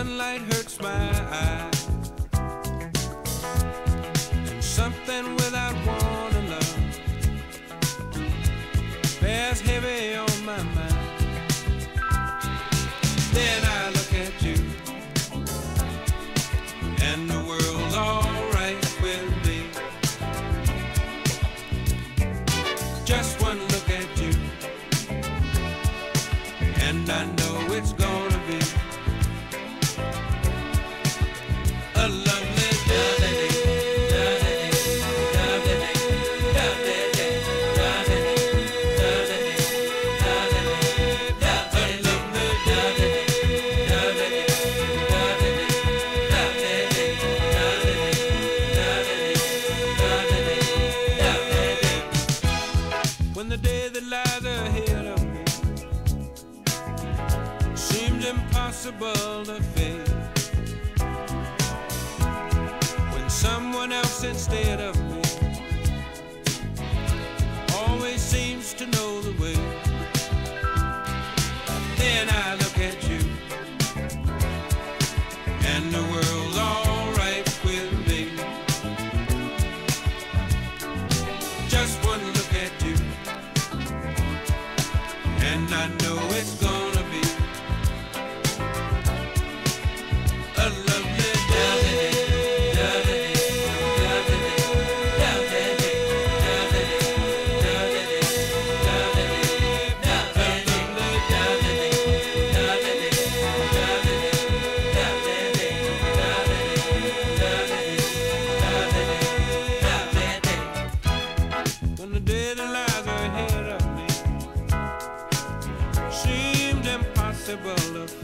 sunlight hurts my eyes, and something impossible to face when someone else instead of me always seems to know the way. Then I look at you, and the world's alright with me. Just one look at you, and I know it's gone. acceptable